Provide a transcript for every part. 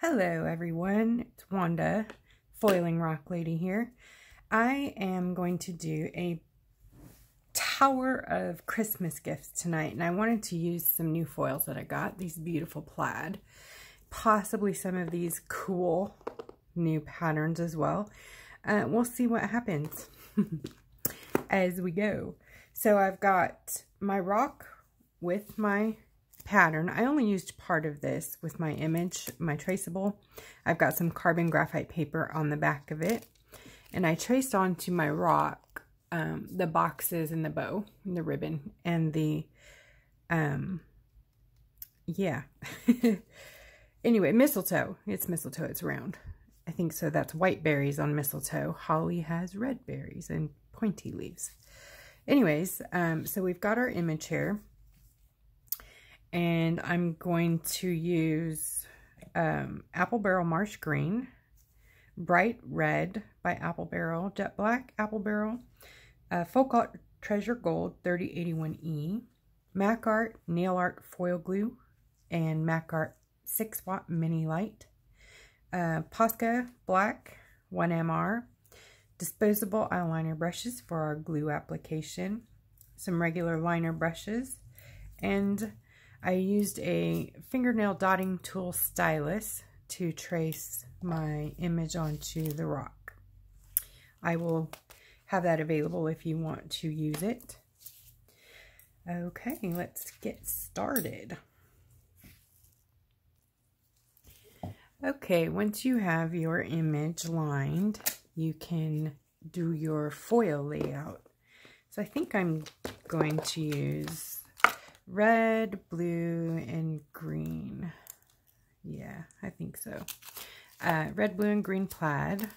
Hello everyone, it's Wanda, Foiling Rock Lady here. I am going to do a tower of Christmas gifts tonight and I wanted to use some new foils that I got, these beautiful plaid, possibly some of these cool new patterns as well. Uh, we'll see what happens as we go. So I've got my rock with my pattern. I only used part of this with my image, my traceable. I've got some carbon graphite paper on the back of it. And I traced onto my rock um, the boxes and the bow, and the ribbon, and the, um, yeah. anyway, mistletoe. It's mistletoe. It's round. I think so. That's white berries on mistletoe. Holly has red berries and pointy leaves. Anyways, um, so we've got our image here and I'm going to use um, Apple Barrel Marsh Green, Bright Red by Apple Barrel, Jet Black Apple Barrel, uh, Folk Art Treasure Gold 3081E, Makartt Nail Art Foil Glue, and Makartt 6 Watt Mini Light, uh, Posca Black 1MR, disposable eyeliner brushes for our glue application, some regular liner brushes, and I used a fingernail dotting tool stylus to trace my image onto the rock. I will have that available if you want to use it. Okay, let's get started. Okay, once you have your image lined, you can do your foil layout. So I think I'm going to use red, blue, and green. Yeah, I think so. Uh, red, blue, and green plaid.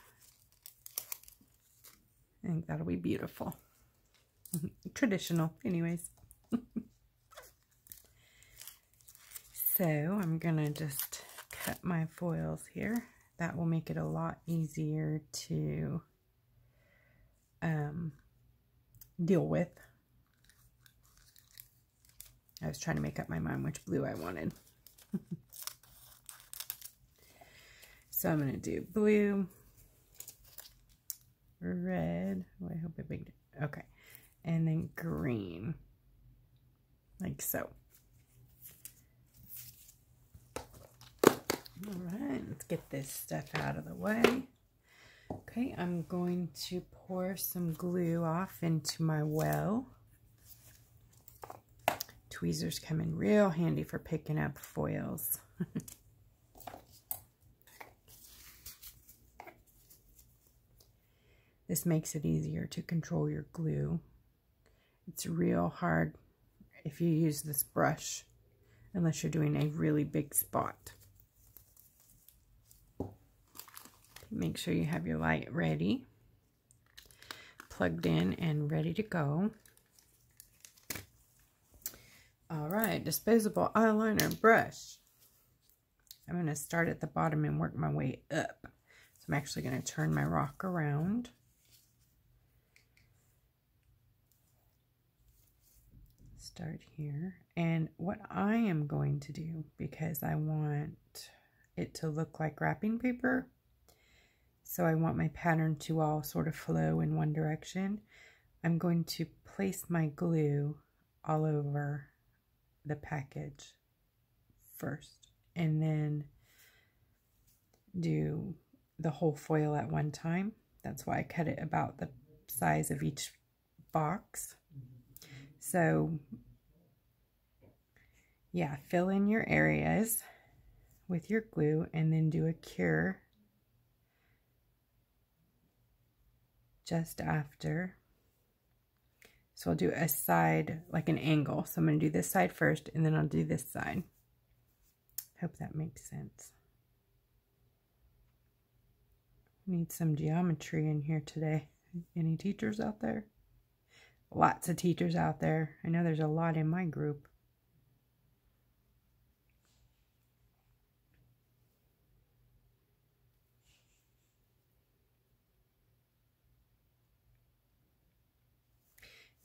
I think that'll be beautiful. Traditional, anyways. so I'm going to just cut my foils here. That will make it a lot easier to um, deal with. I was trying to make up my mind which blue I wanted. so I'm going to do blue, red, oh, I hope it big, okay, and then green, like so. All right, let's get this stuff out of the way. Okay, I'm going to pour some glue off into my well tweezers come in real handy for picking up foils. this makes it easier to control your glue. It's real hard if you use this brush, unless you're doing a really big spot. Make sure you have your light ready, plugged in and ready to go. All right, disposable eyeliner brush. I'm going to start at the bottom and work my way up. So I'm actually going to turn my rock around. Start here. And what I am going to do, because I want it to look like wrapping paper, so I want my pattern to all sort of flow in one direction, I'm going to place my glue all over the package first and then do the whole foil at one time. That's why I cut it about the size of each box. So, yeah, fill in your areas with your glue and then do a cure just after so I'll do a side, like an angle. So I'm going to do this side first, and then I'll do this side. Hope that makes sense. Need some geometry in here today. Any teachers out there? Lots of teachers out there. I know there's a lot in my group.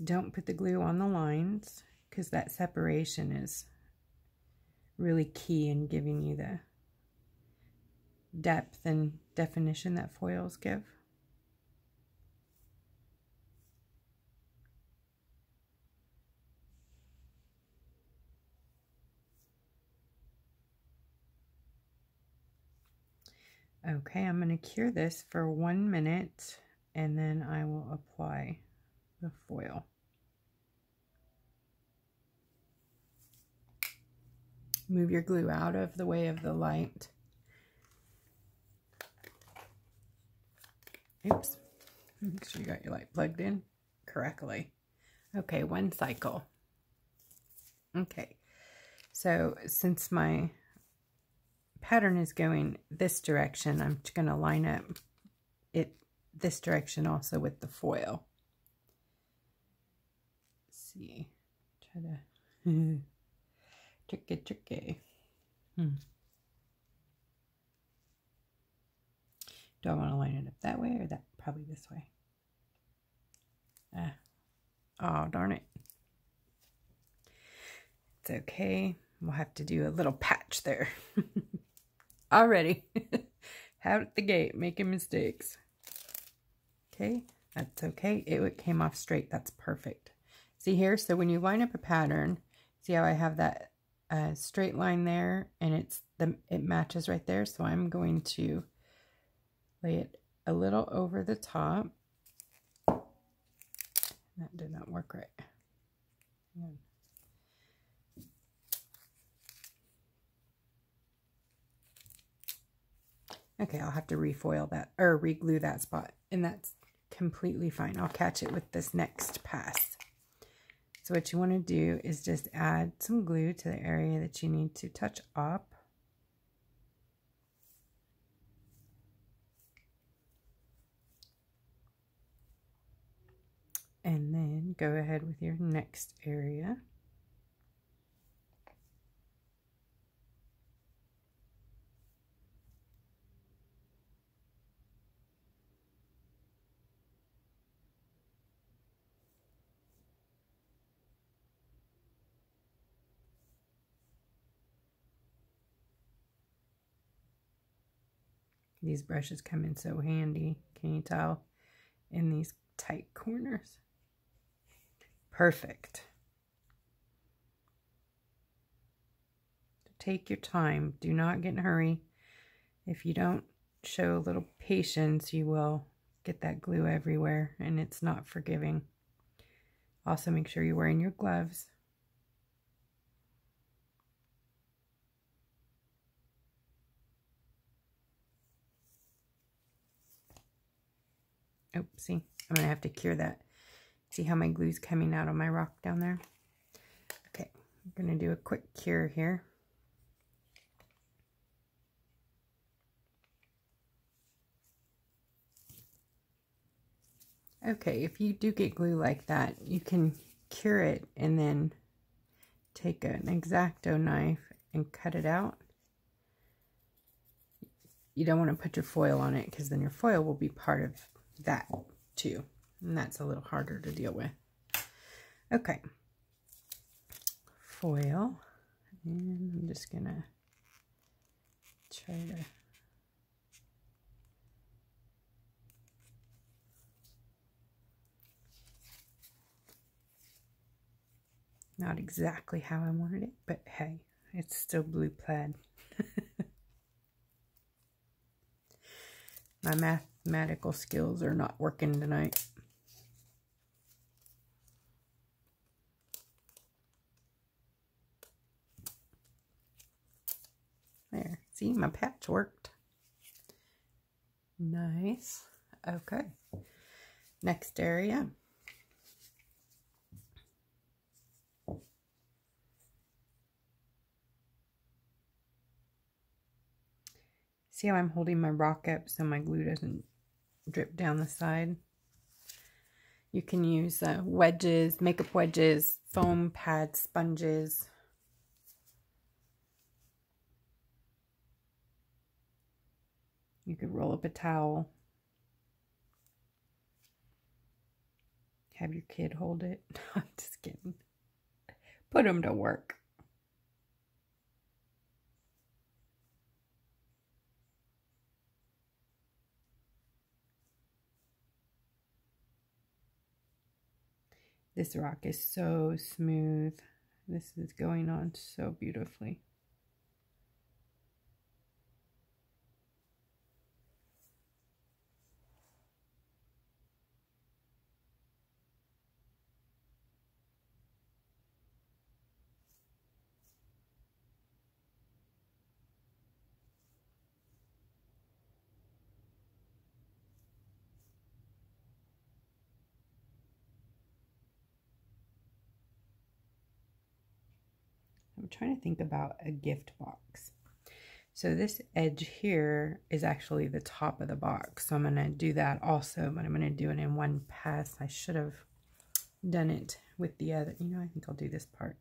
Don't put the glue on the lines because that separation is really key in giving you the depth and definition that foils give. Okay, I'm going to cure this for one minute and then I will apply the foil. Move your glue out of the way of the light. Oops. Make sure you got your light plugged in correctly. Okay, one cycle. Okay, so since my pattern is going this direction, I'm going to line up it this direction also with the foil. See, try to tricky, tricky. Hmm. Do I want to line it up that way or that? Probably this way. Ah. Oh, darn it. It's okay. We'll have to do a little patch there. Already. Out at the gate, making mistakes. Okay, that's okay. It came off straight. That's perfect. See here? So when you line up a pattern, see how I have that uh, straight line there and it's the it matches right there. So I'm going to lay it a little over the top. That did not work right. Okay, I'll have to refoil that or reglue that spot and that's completely fine. I'll catch it with this next pass. So what you want to do is just add some glue to the area that you need to touch up. And then go ahead with your next area. These brushes come in so handy. Can you tell? In these tight corners. Perfect. Take your time. Do not get in a hurry. If you don't show a little patience, you will get that glue everywhere and it's not forgiving. Also, make sure you're wearing your gloves. Oh, see, I'm going to have to cure that. See how my glue's coming out on my rock down there? Okay, I'm going to do a quick cure here. Okay, if you do get glue like that, you can cure it and then take an X-Acto knife and cut it out. You don't want to put your foil on it because then your foil will be part of that too. And that's a little harder to deal with. Okay. Foil. And I'm just going to try to Not exactly how I wanted it, but hey, it's still blue plaid. My mathematical skills are not working tonight. There, see, my patch worked. Nice. Okay. Next area. See how I'm holding my rock up so my glue doesn't drip down the side? You can use uh, wedges, makeup wedges, foam pads, sponges. You could roll up a towel. Have your kid hold it. I'm just kidding. Put them to work. This rock is so smooth. This is going on so beautifully. Trying to think about a gift box. So this edge here is actually the top of the box. So I'm going to do that also, but I'm going to do it in one pass. I should have done it with the other. You know, I think I'll do this part.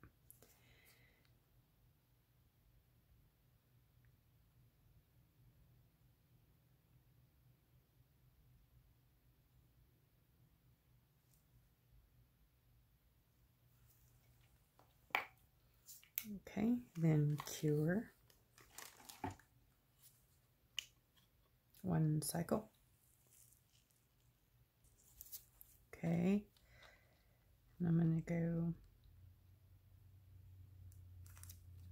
Okay, then cure. One cycle. Okay, and I'm going to go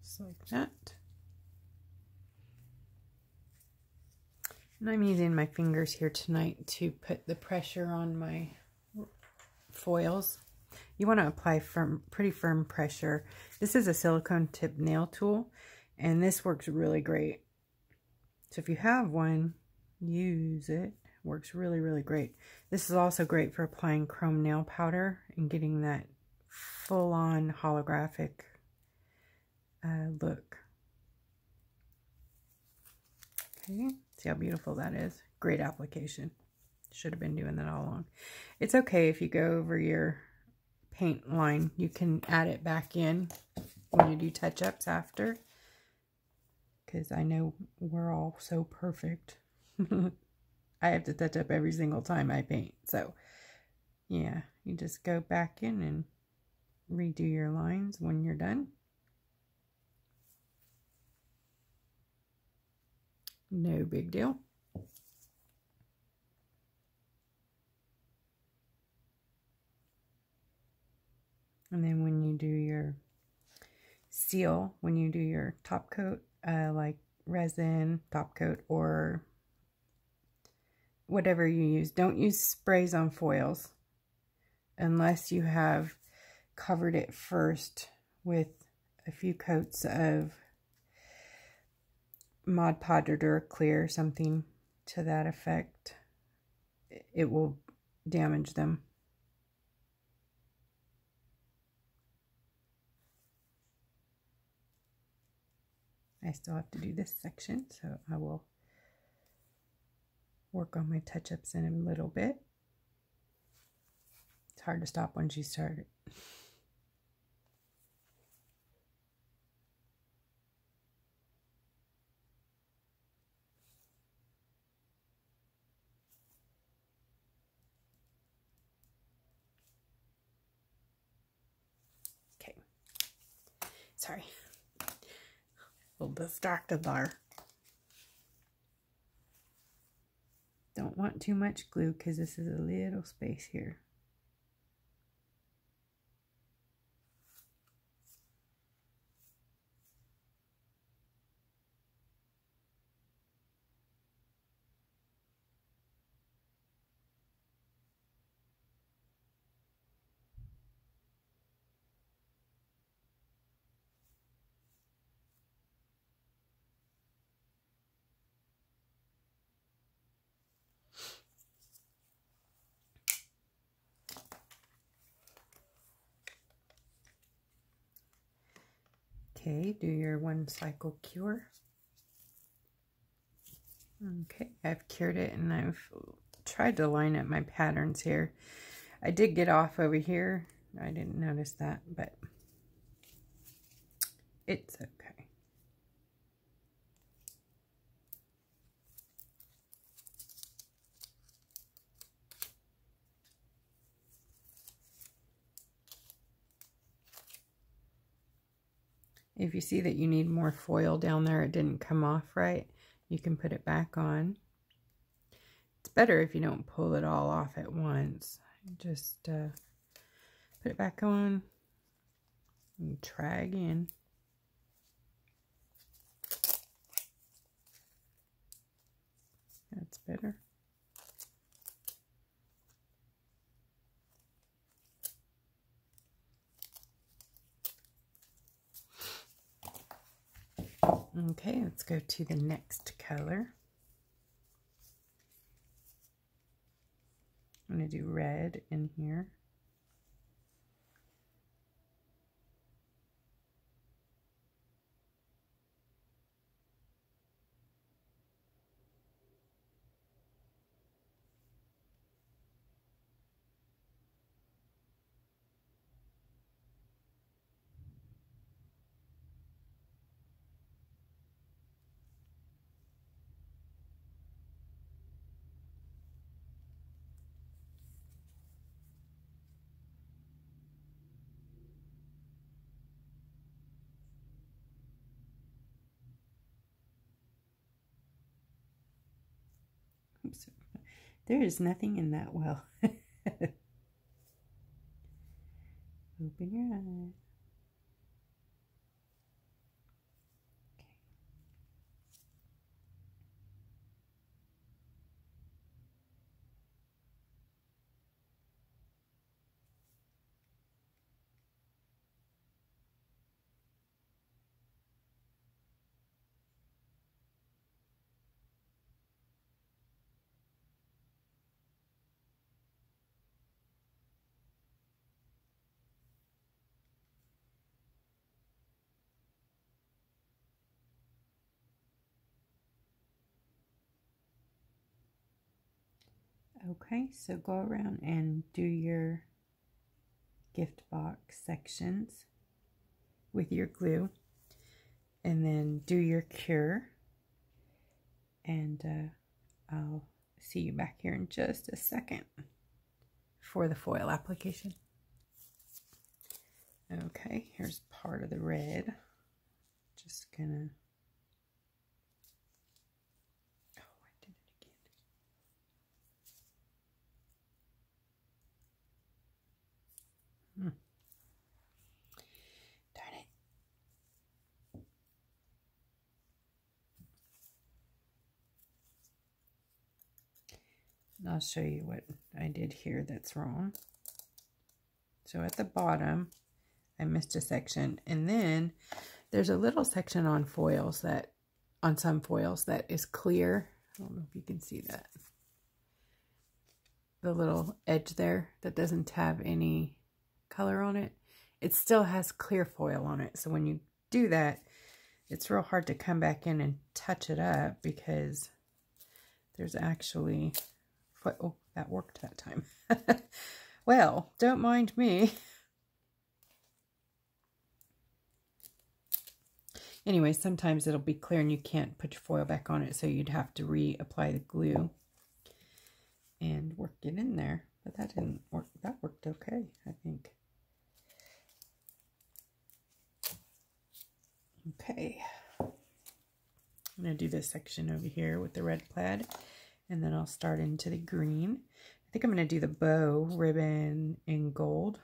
just like that. And I'm using my fingers here tonight to put the pressure on my foils. You want to apply firm, pretty firm pressure. This is a silicone tip nail tool, and this works really great. So if you have one, use it. Works really, really great. This is also great for applying chrome nail powder and getting that full-on holographic uh, look. Okay, see how beautiful that is. Great application. Should have been doing that all along. It's okay if you go over your paint line. You can add it back in when you do touch-ups after. Because I know we're all so perfect. I have to touch up every single time I paint. So, yeah, you just go back in and redo your lines when you're done. No big deal. And then when you do your seal, when you do your top coat, uh, like resin, top coat, or whatever you use, don't use sprays on foils unless you have covered it first with a few coats of Mod Podge or Duraclear, something to that effect. It will damage them. I still have to do this section, so I will work on my touch-ups in a little bit. It's hard to stop once you start it. Okay. Sorry little distracted there. Don't want too much glue because this is a little space here. Okay, do your one cycle cure. Okay, I've cured it and I've tried to line up my patterns here. I did get off over here. I didn't notice that, but it's okay. If you see that you need more foil down there, it didn't come off right, you can put it back on. It's better if you don't pull it all off at once. Just uh, Put it back on. And try again. That's better. Okay, let's go to the next color. I'm going to do red in here. There is nothing in that well. Open your eyes. Okay, so go around and do your gift box sections with your glue and then do your cure and uh, I'll see you back here in just a second for the foil application. Okay, here's part of the red. Just gonna I'll show you what I did here that's wrong. So at the bottom, I missed a section. And then there's a little section on foils that, on some foils that is clear. I don't know if you can see that. The little edge there that doesn't have any color on it. It still has clear foil on it. So when you do that, it's real hard to come back in and touch it up because there's actually Oh, that worked that time. well, don't mind me. Anyway, sometimes it'll be clear and you can't put your foil back on it, so you'd have to reapply the glue and work it in there. But that didn't work. That worked okay, I think. Okay. I'm going to do this section over here with the red plaid and then I'll start into the green. I think I'm going to do the bow ribbon in gold.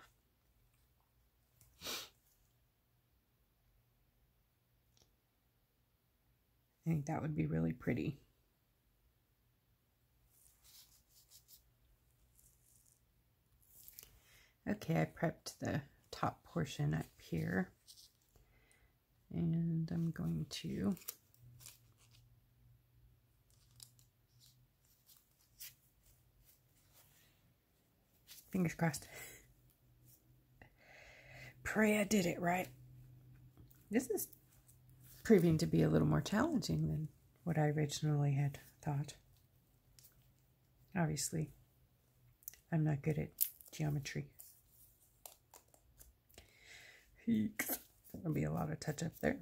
I think that would be really pretty. Okay, I prepped the top portion up here. And I'm going to Fingers crossed. Pray I did it right. This is proving to be a little more challenging than what I originally had thought. Obviously, I'm not good at geometry. There'll be a lot of touch up there.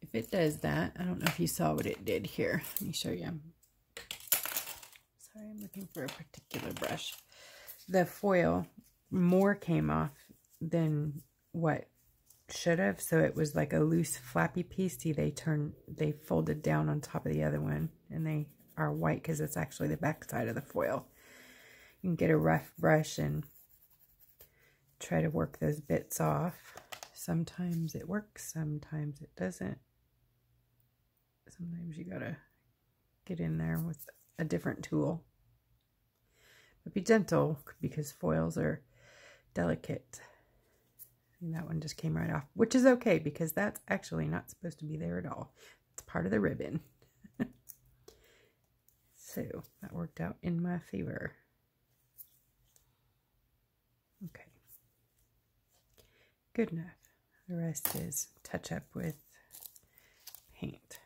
If it does that, I don't know if you saw what it did here. Let me show you. Sorry, I'm looking for a particular brush. The foil more came off than what should have. So it was like a loose flappy piece. See, they turned, they folded down on top of the other one. And they are white because it's actually the back side of the foil. You can get a rough brush and try to work those bits off. Sometimes it works, sometimes it doesn't. Sometimes you gotta get in there with a different tool. But be gentle because foils are delicate. And that one just came right off, which is okay because that's actually not supposed to be there at all. It's part of the ribbon. so that worked out in my favor. Okay. Good enough. The rest is touch up with paint.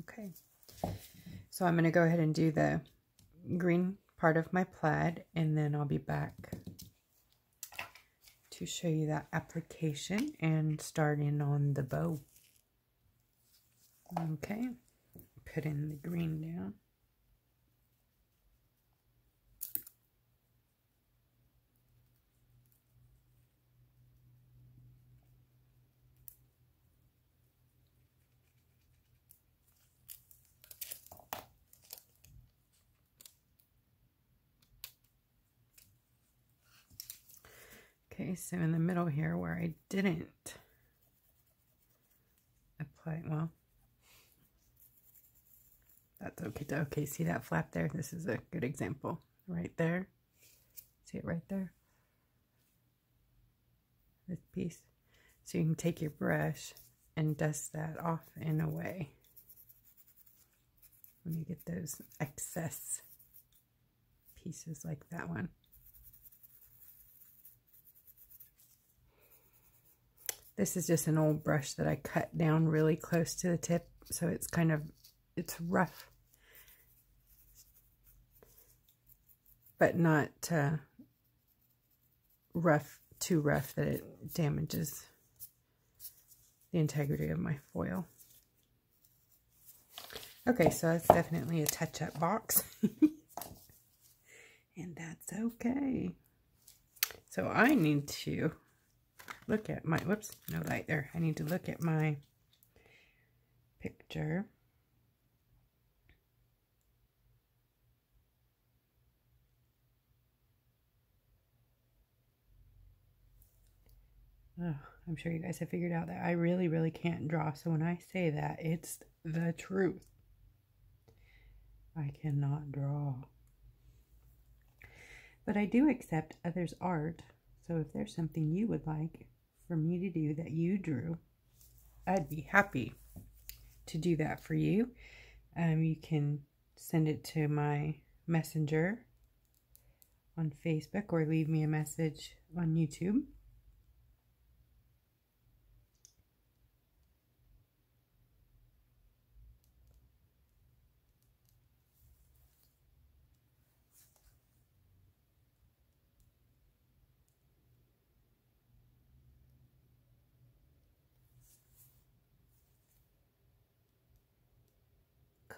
Okay. So I'm going to go ahead and do the green part of my plaid and then I'll be back to show you that application and starting on the bow. Okay, put in the green down. Okay, so in the middle here where I didn't apply, well, that's okay. Okay, see that flap there? This is a good example. Right there. See it right there? This piece. So you can take your brush and dust that off and away when you get those excess pieces like that one. This is just an old brush that I cut down really close to the tip, so it's kind of, it's rough. But not uh, rough, too rough that it damages the integrity of my foil. Okay, so that's definitely a touch-up box. and that's okay. So I need to look at my, whoops, no light there. I need to look at my picture. Oh, I'm sure you guys have figured out that I really, really can't draw. So when I say that, it's the truth. I cannot draw. But I do accept others' art. So if there's something you would like, for me to do that you drew, I'd be happy to do that for you. Um, you can send it to my messenger on Facebook or leave me a message on YouTube.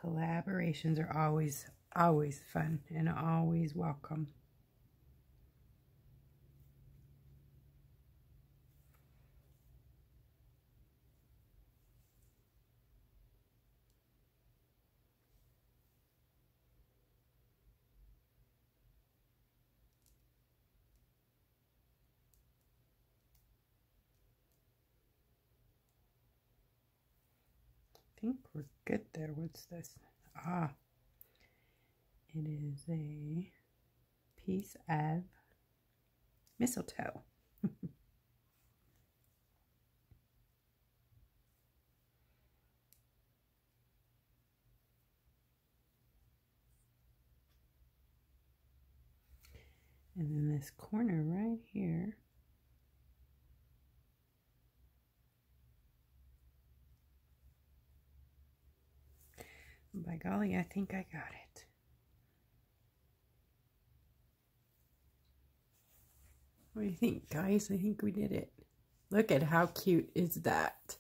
Collaborations are always, always fun and always welcome. think we're good there. What's this? Ah, it is a piece of mistletoe. and then this corner right here By golly, I think I got it. What do you think, guys? I think we did it. Look at how cute is that.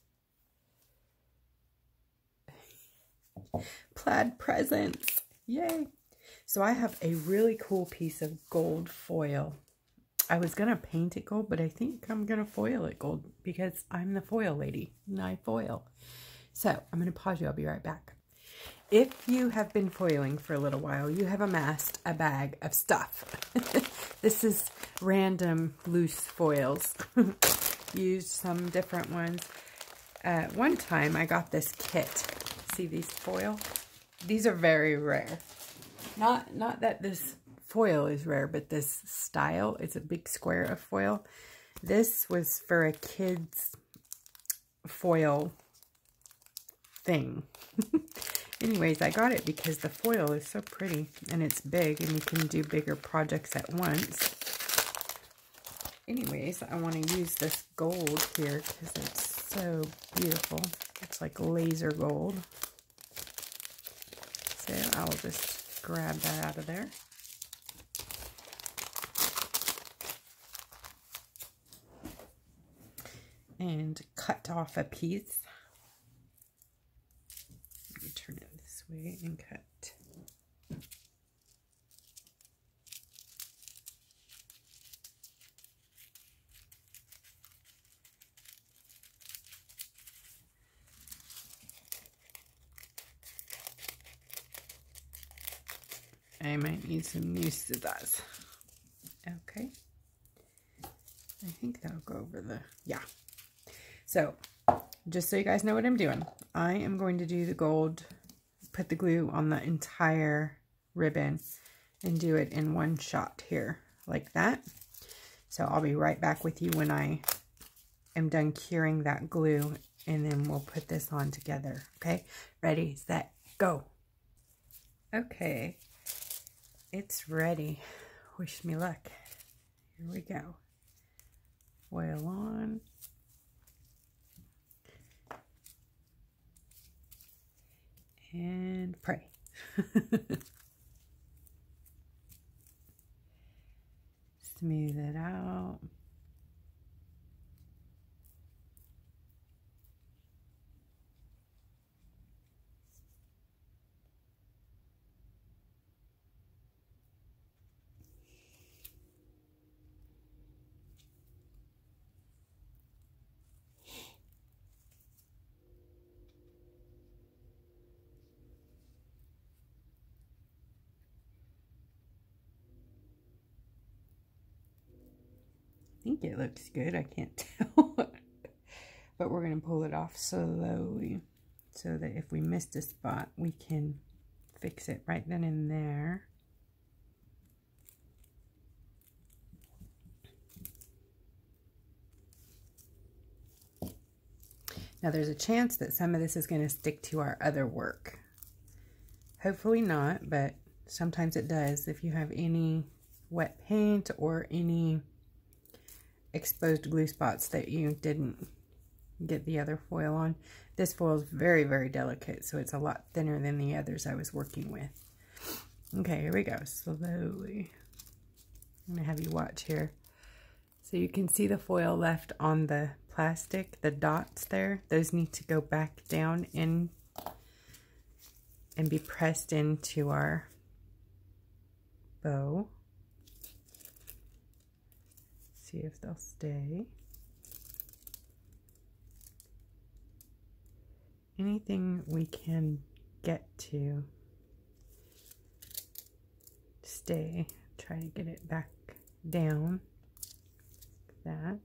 Plaid presents. Yay. So I have a really cool piece of gold foil I was going to paint it gold, but I think I'm going to foil it gold because I'm the foil lady and I foil. So I'm going to pause you. I'll be right back. If you have been foiling for a little while, you have amassed a bag of stuff. this is random loose foils. Used some different ones. Uh, one time I got this kit. See these foil? These are very rare. Not, not that this foil is rare, but this style, it's a big square of foil. This was for a kid's foil thing. Anyways, I got it because the foil is so pretty and it's big and you can do bigger projects at once. Anyways, I want to use this gold here because it's so beautiful. It's like laser gold. So I'll just grab that out of there. And cut off a piece. Way and cut. I might need some new scissors. Okay. I think that'll go over the, yeah. So, just so you guys know what I'm doing, I am going to do the gold put the glue on the entire ribbon and do it in one shot here like that. So I'll be right back with you when I am done curing that glue and then we'll put this on together. Okay, ready, set, go. Okay, it's ready. Wish me luck. Here we go. Oil on. And pray. Smooth it out. Think it looks good. I can't tell. but we're going to pull it off slowly so that if we missed a spot, we can fix it right then and there. Now there's a chance that some of this is going to stick to our other work. Hopefully not, but sometimes it does. If you have any wet paint or any exposed glue spots that you didn't get the other foil on. This foil is very, very delicate, so it's a lot thinner than the others I was working with. Okay, here we go, slowly. I'm to have you watch here. So you can see the foil left on the plastic, the dots there. Those need to go back down in and be pressed into our bow see if they'll stay. Anything we can get to stay, try to get it back down like that.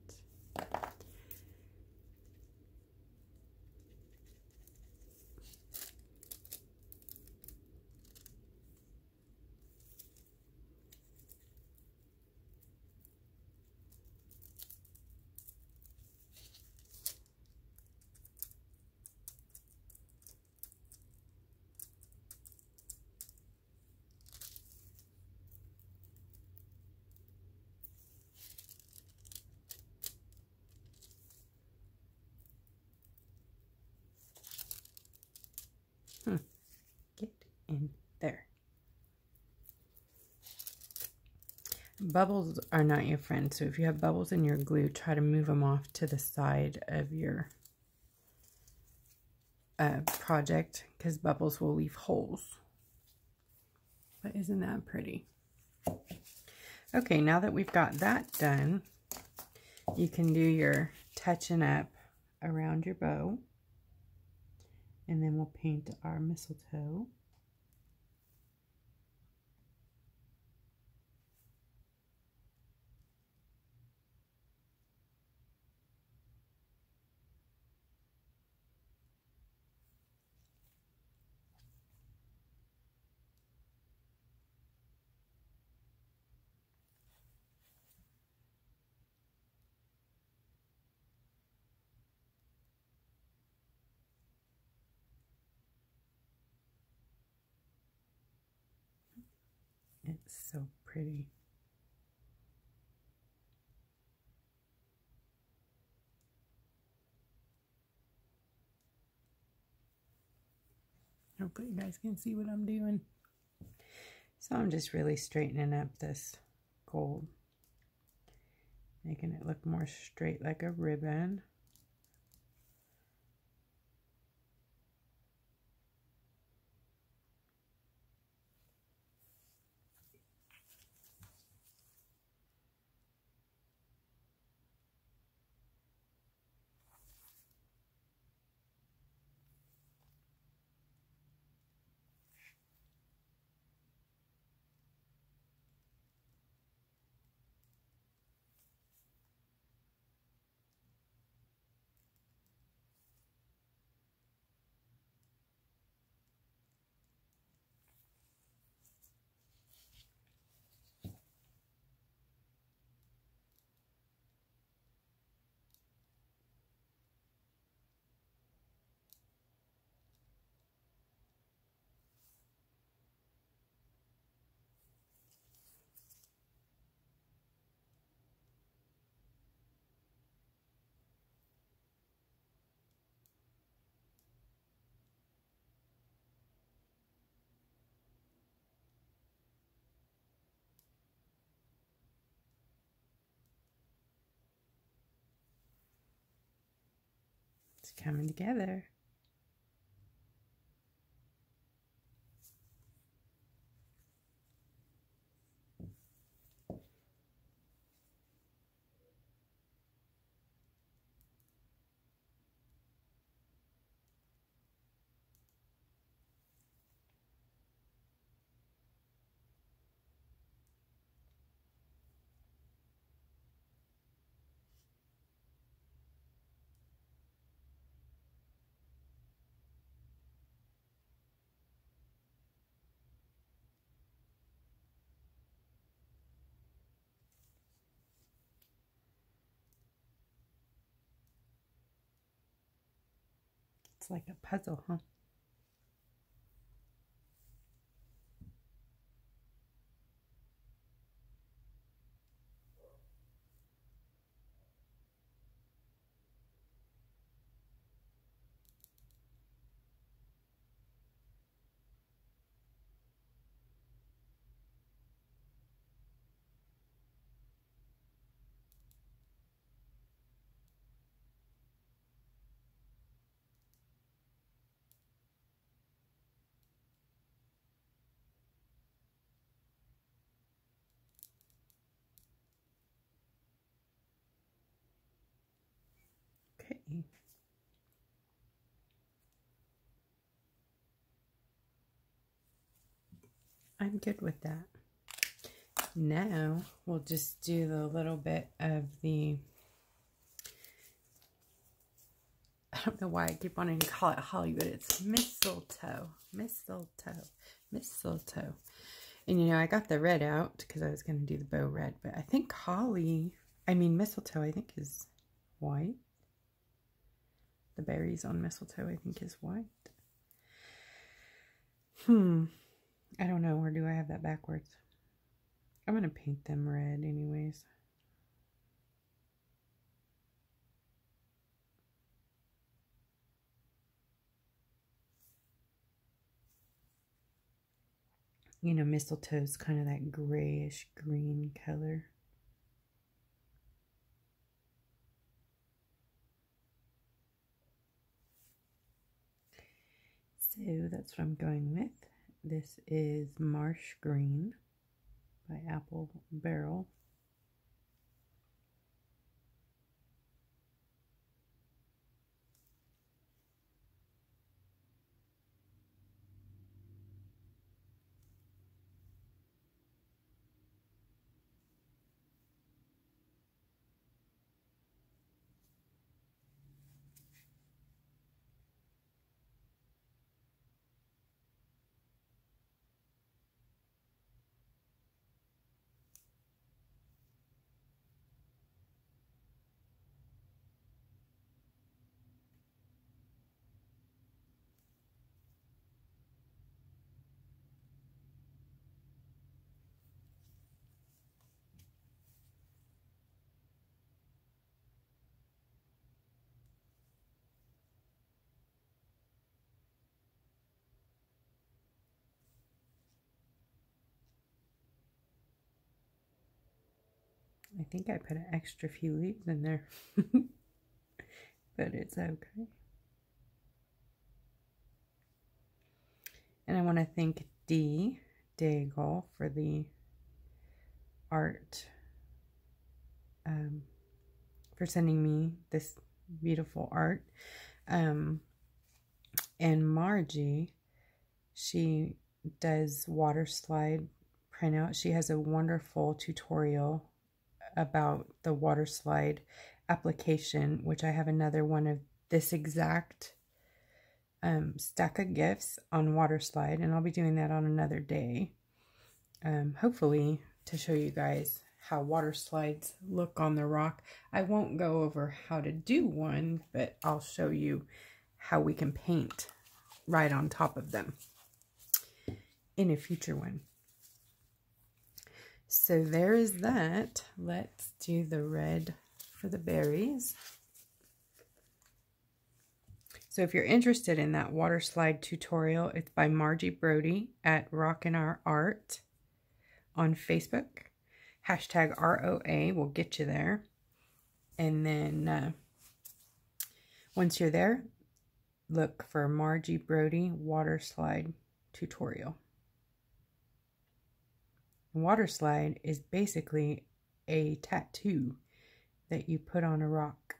in there. Bubbles are not your friend, so if you have bubbles in your glue, try to move them off to the side of your uh, project because bubbles will leave holes. But isn't that pretty? Okay, now that we've got that done, you can do your touching up around your bow. And then we'll paint our mistletoe. It's so pretty. Hopefully you guys can see what I'm doing. So I'm just really straightening up this gold. Making it look more straight like a ribbon. Coming together. Like a puzzle, huh? Okay. I'm good with that. Now we'll just do the little bit of the I don't know why I keep wanting to call it holly, but it's mistletoe. Mistletoe. Mistletoe. And you know, I got the red out because I was going to do the bow red, but I think holly, I mean mistletoe, I think is white. The berries on mistletoe, I think, is white. Hmm. I don't know. Or do I have that backwards? I'm going to paint them red anyways. You know, mistletoe is kind of that grayish green color. So that's what I'm going with. This is Marsh Green by Apple Barrel. Think I put an extra few leaves in there. but it's okay. And I want to thank D. Daigle for the art, um, for sending me this beautiful art. Um, and Margie, she does water slide printout. She has a wonderful tutorial about the water slide application, which I have another one of this exact um, stack of gifts on water slide, and I'll be doing that on another day. Um, hopefully to show you guys how water slides look on the rock. I won't go over how to do one, but I'll show you how we can paint right on top of them in a future one. So there is that. Let's do the red for the berries. So if you're interested in that water slide tutorial, it's by Margie Brody at Rockin' Our Art on Facebook. Hashtag ROA will get you there. And then uh, once you're there, look for Margie Brody water slide tutorial water slide is basically a tattoo that you put on a rock.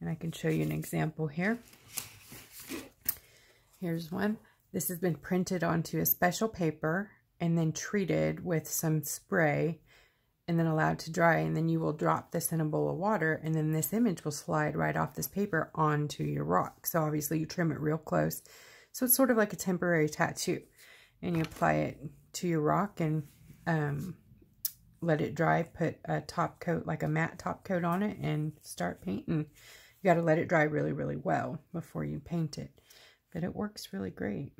And I can show you an example here. Here's one. This has been printed onto a special paper and then treated with some spray and then allowed to dry. And then you will drop this in a bowl of water and then this image will slide right off this paper onto your rock. So obviously you trim it real close. So it's sort of like a temporary tattoo. And you apply it to your rock and um, let it dry, put a top coat, like a matte top coat on it, and start painting. You got to let it dry really, really well before you paint it. But it works really great.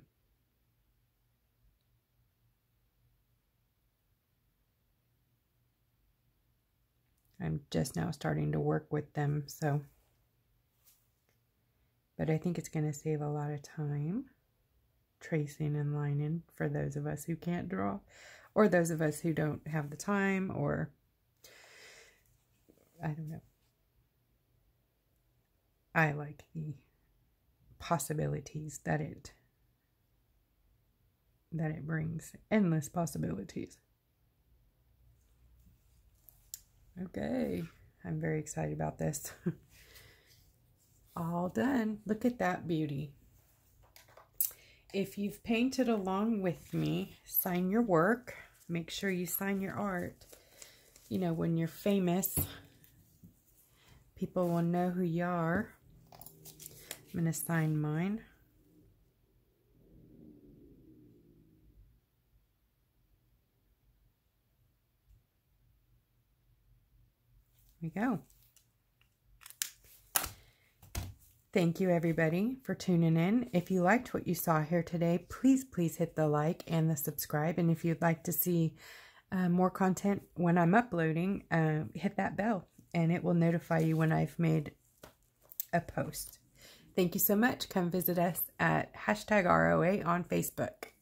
I'm just now starting to work with them, so. But I think it's going to save a lot of time tracing and lining for those of us who can't draw or those of us who don't have the time or I don't know. I like the possibilities that it that it brings endless possibilities. Okay, I'm very excited about this. All done. Look at that beauty. If you've painted along with me, sign your work. Make sure you sign your art. You know, when you're famous, people will know who you are. I'm going to sign mine. There we go. Thank you everybody for tuning in. If you liked what you saw here today, please, please hit the like and the subscribe. And if you'd like to see uh, more content when I'm uploading, uh, hit that bell and it will notify you when I've made a post. Thank you so much. Come visit us at hashtag ROA on Facebook.